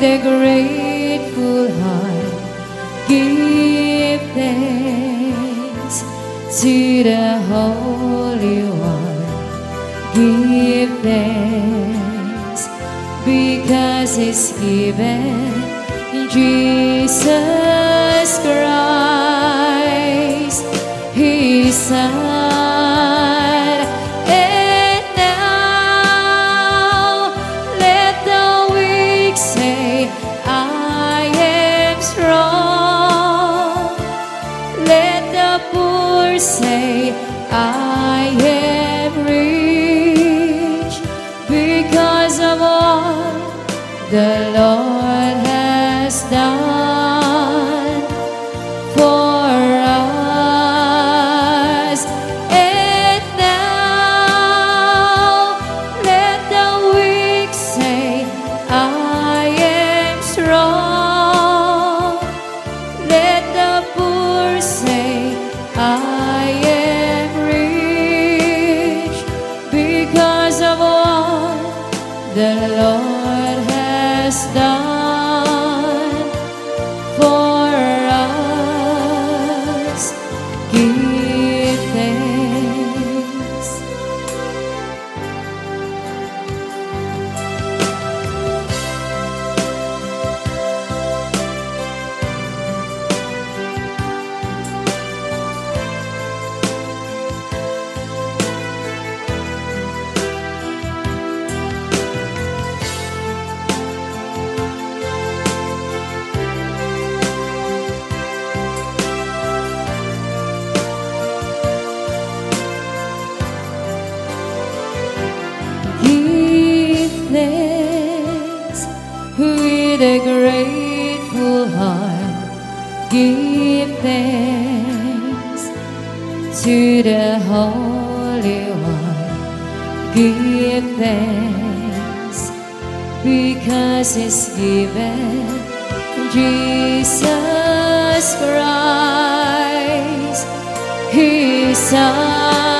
with a grateful heart give thanks to the Holy One. Give thanks because it's given Jesus Christ His Son. ждать. to the Holy One. Give thanks because He's given Jesus Christ, His Son.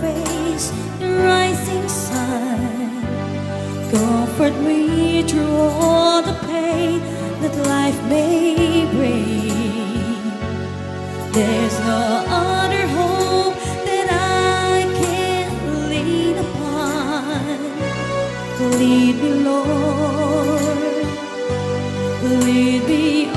face the rising sun. Comfort me through all the pain that life may bring. There's no other hope that I can lean upon. Lead me, Lord. Lead me.